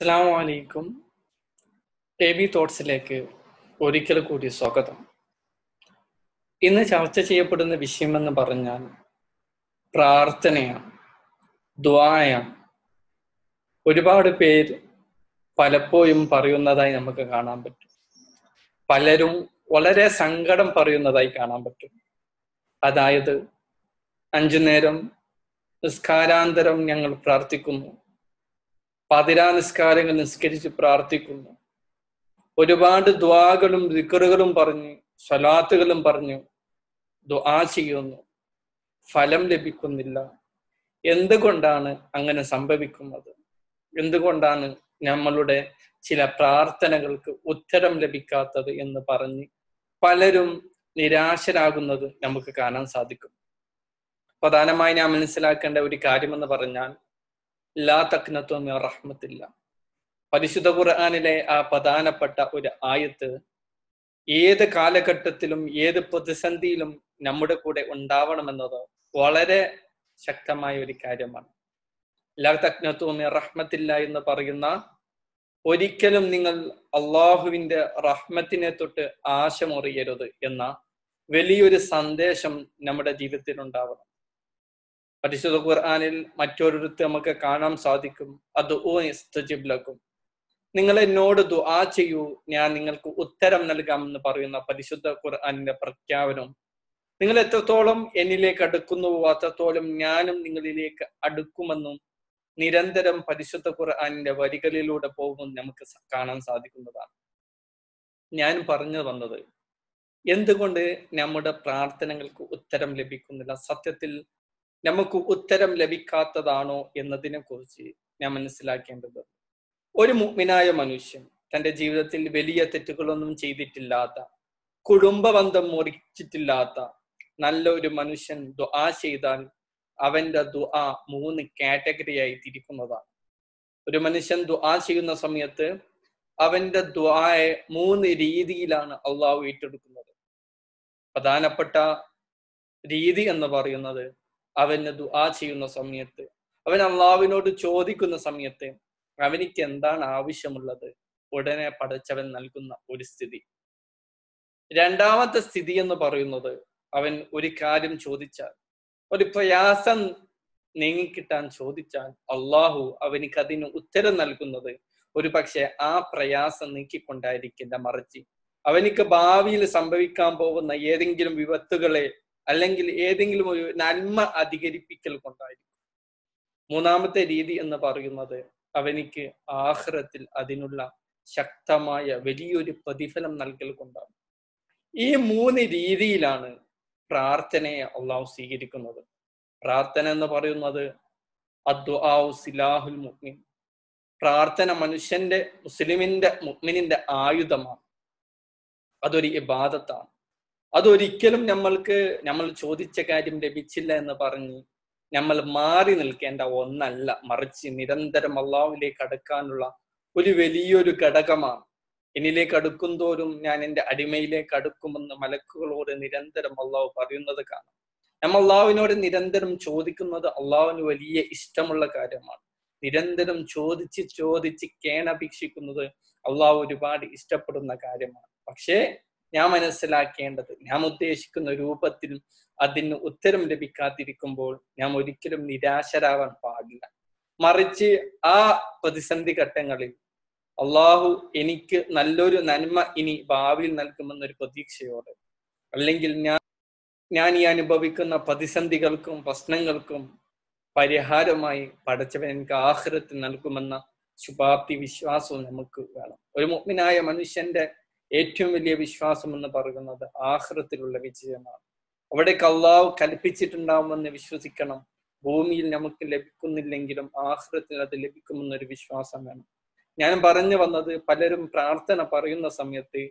അസ്സാം A B തോട്ട്സിലേക്ക് ഒരിക്കൽ കൂടി സ്വാഗതം. ഇന്ന് ചർച്ച ചെയ്യപ്പെടുന്ന വിഷയമെന്ന് പറഞ്ഞാൽ പ്രാർത്ഥനയാണ് ദ്വായാണ് ഒരുപാട് പേര് പലപ്പോഴും പറയുന്നതായി നമുക്ക് കാണാൻ പറ്റും. പലരും വളരെ സങ്കടം പറയുന്നതായി കാണാൻ പറ്റും. അതായത് അഞ്ചു നേരം നിസ്കാരാന്തരം ഞങ്ങൾ പ്രാർത്ഥിക്കുന്നു. പതിരാ നിസ്കാരങ്ങൾ നിസ്കരിച്ച് പ്രാർത്ഥിക്കുന്നു. ഒരുപാട് ദ്വാകളും ദിക്കറുകളും പറഞ്ഞ് സ്വലാത്തുകളും പറഞ്ഞു ദ്വാ ചെയ്യുന്നു. ഫലം ലഭിക്കുന്നില്ല. എന്തുകൊണ്ടാണ് അങ്ങനെ സംഭവിക്കുന്നത്? എന്തുകൊണ്ടാണ് നമ്മളുടെ ചില പ്രാർത്ഥനകൾക്ക് ഉത്തരം ലഭിക്കാത്തത് എന്ന് പറഞ്ഞ് പലരും നിരാശരാകുന്നത് നമുക്ക് കാണാൻ സാധിക്കും. പ്രധാനമായി ഞാൻ മനസ്സിലാക്കേണ്ട ഒരു കാര്യമെന്ന് പറഞ്ഞാൽ ലാ തക്നത്വം റഹ്മത്തില്ല. പരിശുദ്ധ ഖുർആാനിലെ ആ പ്രധാനപ്പെട്ട ഒരു ആയത്ത് ഏത് കാലഘട്ടത്തിലും ഏത് പ്രതിസന്ധിയിലും നമ്മുടെ കൂടെ ഉണ്ടാവണമെന്നത് വളരെ ശക്തമായ ഒരു കാര്യമാണ്. ലാ തക്നത്വം റഹ്മത്തില്ല എന്ന് പറയുന്ന ഒരിക്കലും നിങ്ങൾ അള്ളാഹുവിന്റെ റഹ്മത്തിനെ തൊട്ട് ആശമുറിയരുത് എന്ന വലിയൊരു സന്ദേശം നമ്മുടെ ജീവിതത്തിൽ ഉണ്ടാവണം. പരിശുദ്ധ ഖുർആാനിൽ മറ്റൊരിടത്ത് നമുക്ക് കാണാൻ സാധിക്കും. അത് ഓ ഇസ്തജിബ്ലക്കും നിങ്ങൾ എന്നോട് ദുആ ചെയ്യൂ. ഞാൻ നിങ്ങൾക്ക് ഉത്തരം നൽകാമെന്ന് പറയുന്ന പരിശുദ്ധ ഖുർആാനിന്റെ പ്രഖ്യാപനം. നിങ്ങൾ എത്രത്തോളം എന്നിലേക്ക് അടുക്കുന്നുവോ അത്രത്തോളം ഞാനും നിങ്ങളിലേക്ക് അടുക്കുമെന്നും നിരന്തരം പരിശുദ്ധ ഖുർആാനിന്റെ വരികളിലൂടെ പോകും നമുക്ക് കാണാൻ സാധിക്കുന്നതാണ്. ഞാൻ പറഞ്ഞു വന്നത് എന്തുകൊണ്ട് നമ്മുടെ പ്രാർത്ഥനകൾക്ക് ഉത്തരം ലഭിക്കുന്നില്ല? സത്യത്തിൽ നമുക്ക് ഉത്തരം ലഭിക്കാത്തതാണോ എന്നതിനെ കുറിച്ച് ഞാൻ മനസ്സിലാക്കേണ്ടത് ഒരു മുഗ്മിനായ മനുഷ്യൻ തന്റെ ജീവിതത്തിൽ വലിയ തെറ്റുകളൊന്നും ചെയ്തിട്ടില്ലാത്ത കുടുംബബന്ധം മുറിച്ചിട്ടില്ലാത്ത നല്ല ഒരു മനുഷ്യൻ ദുആ ചെയ്താൽ അവന്റെ ദുആ മൂന്ന് കാറ്റഗറിയായി തിരിക്കുന്നതാണ്. ഒരു മനുഷ്യൻ ദുആ ചെയ്യുന്ന സമയത്ത് അവന്റെ ദുആയെ മൂന്ന് രീതിയിലാണ് അള്ളാഹു ഏറ്റെടുക്കുന്നത്. പ്രധാനപ്പെട്ട രീതി എന്ന് പറയുന്നത് അവന് ദുആ ചെയ്യുന്ന സമയത്ത് അവൻ അള്ളാവിനോട് ചോദിക്കുന്ന സമയത്ത് അവനിക്ക് എന്താണ് ആവശ്യമുള്ളത്? ഉടനെ പടച്ചവൻ നൽകുന്ന ഒരു സ്ഥിതി. രണ്ടാമത്തെ സ്ഥിതി എന്ന് പറയുന്നത് അവൻ ഒരു കാര്യം ചോദിച്ചാൽ ഒരു പ്രയാസം നീങ്ങിക്കിട്ടാൻ ചോദിച്ചാൽ അള്ളാഹു അവനിക്ക് അതിന് ഉത്തരം നൽകുന്നത് ഒരു പക്ഷെ ആ പ്രയാസം നീക്കിക്കൊണ്ടായിരിക്കില്ല. മറിച്ച് അവനിക്ക് ഭാവിയിൽ സംഭവിക്കാൻ പോകുന്ന ഏതെങ്കിലും വിപത്തുകളെ അല്ലെങ്കിൽ ഏതെങ്കിലും ഒരു നന്മ അധികരിപ്പിക്കൽ കൊണ്ടായിരിക്കും. മൂന്നാമത്തെ രീതി എന്ന് പറയുന്നത് അവനിക്ക് ആഹ്റത്തിൽ അതിനുള്ള ശക്തമായ വലിയൊരു പ്രതിഫലം നൽകൽ കൊണ്ടാണ്. ഈ മൂന്ന് രീതിയിലാണ് പ്രാർത്ഥനയെ അള്ളാഹു സ്വീകരിക്കുന്നത്. പ്രാർത്ഥന എന്ന് പറയുന്നത് സിലാഹുൽ മുഅ്മിൻ. പ്രാർത്ഥന മനുഷ്യന്റെ മുസ്ലിമിന്റെ മുഅ്മിനിന്റെ ആയുധമാണ്. അതൊരു ഇബാദത്താണ്. അതൊരിക്കലും നമ്മൾക്ക് നമ്മൾ ചോദിച്ച കാര്യം ലഭിച്ചില്ല എന്ന് പറഞ്ഞ് നമ്മൾ മാറി നിൽക്കേണ്ട ഒന്നല്ല. മറിച്ച് നിരന്തരം അള്ളാഹുവിലേക്ക് അടുക്കാനുള്ള ഒരു വലിയൊരു ഘടകമാണ്. എന്നിലേക്ക് അടുക്കും തോറും ഞാൻ എന്റെ അടിമയിലേക്ക് അടുക്കുമെന്ന് മലക്കുകളോട് നിരന്തരം അള്ളാഹു പറയുന്നത് കാണാം. നമ്മൾ അള്ളാഹുവിനോട് നിരന്തരം ചോദിക്കുന്നത് അള്ളാഹുവിന് വലിയ ഇഷ്ടമുള്ള കാര്യമാണ്. നിരന്തരം ചോദിച്ച് ചോദിച്ച് കേണപേക്ഷിക്കുന്നത് അള്ളാഹു ഒരുപാട് ഇഷ്ടപ്പെടുന്ന കാര്യമാണ്. പക്ഷേ ഞാൻ മനസ്സിലാക്കേണ്ടത് ഞാൻ ഉദ്ദേശിക്കുന്ന രൂപത്തിൽ അതിന് ഉത്തരം ലഭിക്കാതിരിക്കുമ്പോൾ ഞാൻ ഒരിക്കലും നിരാശരാവാൻ പാടില്ല. മറിച്ച് ആ പ്രതിസന്ധി ഘട്ടങ്ങളിൽ അള്ളാഹു എനിക്ക് നല്ലൊരു നന്മ ഇനി ഭാവിയിൽ നൽകുമെന്നൊരു പ്രതീക്ഷയോടെ അല്ലെങ്കിൽ ഞാൻ ഞാൻ ഈ അനുഭവിക്കുന്ന പ്രതിസന്ധികൾക്കും പ്രശ്നങ്ങൾക്കും പരിഹാരമായി പടച്ചവൻ എനിക്ക് ആഹ്രത്തിൽ നൽകുമെന്ന ശുഭാപ്തി വിശ്വാസവും നമുക്ക് വേണം. ഒരു മുഗ്മിനായ മനുഷ്യന്റെ ഏറ്റവും വലിയ വിശ്വാസം എന്ന് പറയുന്നത് ആഹ്രത്തിലുള്ള വിജയമാണ്. അവിടെ കള്ളാവ് കൽപ്പിച്ചിട്ടുണ്ടാവുമെന്ന് വിശ്വസിക്കണം. ഭൂമിയിൽ നമുക്ക് ലഭിക്കുന്നില്ലെങ്കിലും ആഹ്രത്തിൽ അത് ലഭിക്കുമെന്നൊരു വിശ്വാസം വേണം. ഞാൻ പറഞ്ഞു വന്നത് പലരും പ്രാർത്ഥന പറയുന്ന സമയത്ത്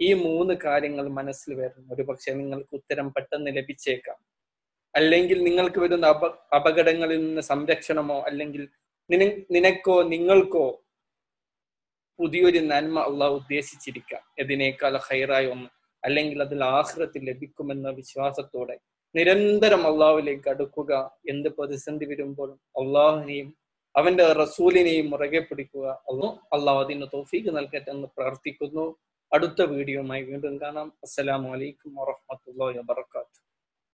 ഈ മൂന്ന് കാര്യങ്ങൾ മനസ്സിൽ വരുന്നു ഒരു പക്ഷെ നിങ്ങൾക്ക് ഉത്തരം പെട്ടെന്ന് ലഭിച്ചേക്കാം. അല്ലെങ്കിൽ നിങ്ങൾക്ക് വരുന്ന അപ അപകടങ്ങളിൽ നിന്ന് സംരക്ഷണമോ അല്ലെങ്കിൽ നിന നിനക്കോ നിങ്ങൾക്കോ പുതിയൊരു നന്മ അള്ളാഹ് ഉദ്ദേശിച്ചിരിക്കാം ഇതിനേക്കാൾ ഹൈറായ ഒന്ന്. അല്ലെങ്കിൽ അതിൽ ആഹ്റത്തിൽ ലഭിക്കുമെന്ന വിശ്വാസത്തോടെ നിരന്തരം അള്ളാഹുവിലേക്ക് അടുക്കുക. എന്ത് പ്രതിസന്ധി വരുമ്പോഴും അള്ളാഹുവിനെയും അവന്റെ റസൂലിനെയും മുറകെ പിടിക്കുക. അള്ളാഹു അതിന് തോഫീക്ക് നൽകട്ടെ എന്ന് പ്രാർത്ഥിക്കുന്നു. അടുത്ത വീഡിയോയുമായി വീണ്ടും കാണാം. അസ്സലാമു അലൈക്കും വറഹ്മത്തുള്ളാഹി വബറകാതുഹു.